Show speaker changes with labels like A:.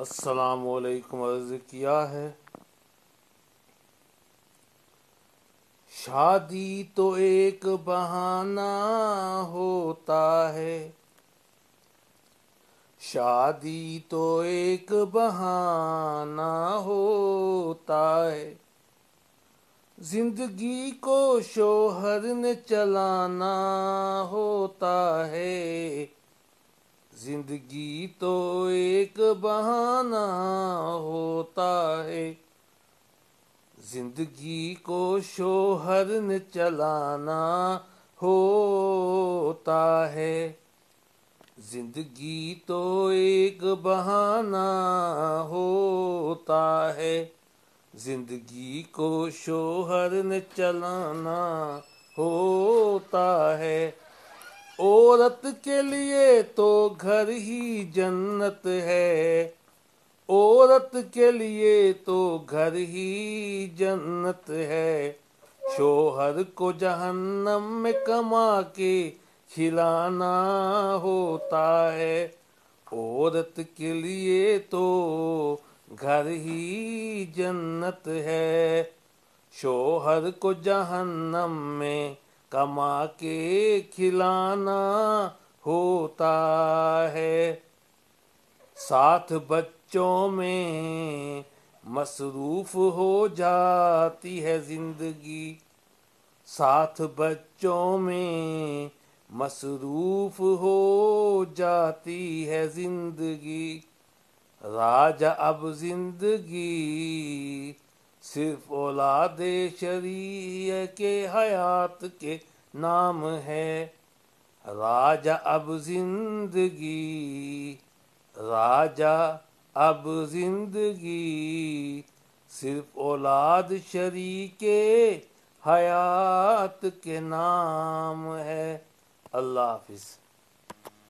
A: السلام علیکم، عرض کیا ہے؟ شادی تو ایک بہانہ ہوتا ہے۔ شادی تو ایک بہانہ ہوتا ہے۔ زندگی کو شوہر نے چلانا ہوتا ہے۔ زندگی تو ایک بہانہ ہوتا ہے۔ زندگی کو شوہر نے چلانا ہوتا ہے۔ زندگی تو ایک بہانہ ہوتا ہے۔ زندگی کو شوہر نے چلانا ہوتا ہے۔ عورت کے لیے تو گھر ہی جنت ہے۔ عورت کے لیے تو گھر ہی جنت ہے۔ شوہر کو جہنم میں کما کے کھلانا ہوتا ہے۔ عورت کے لیے تو گھر ہی جنت ہے۔ شوہر کو جہنم میں کما کے کھلانا ہوتا ہے۔ ساتھ بچوں میں مصروف ہو جاتی ہے زندگی۔ ساتھ بچوں میں مصروف ہو جاتی ہے زندگی۔ راجا اب زندگی صرف اولاد شریع کے حیات کے نام ہے۔ راجا اب زندگی راجا اب زندگی، صرف اولاد شریک حیات کے نام ہے۔ اللہ حافظ۔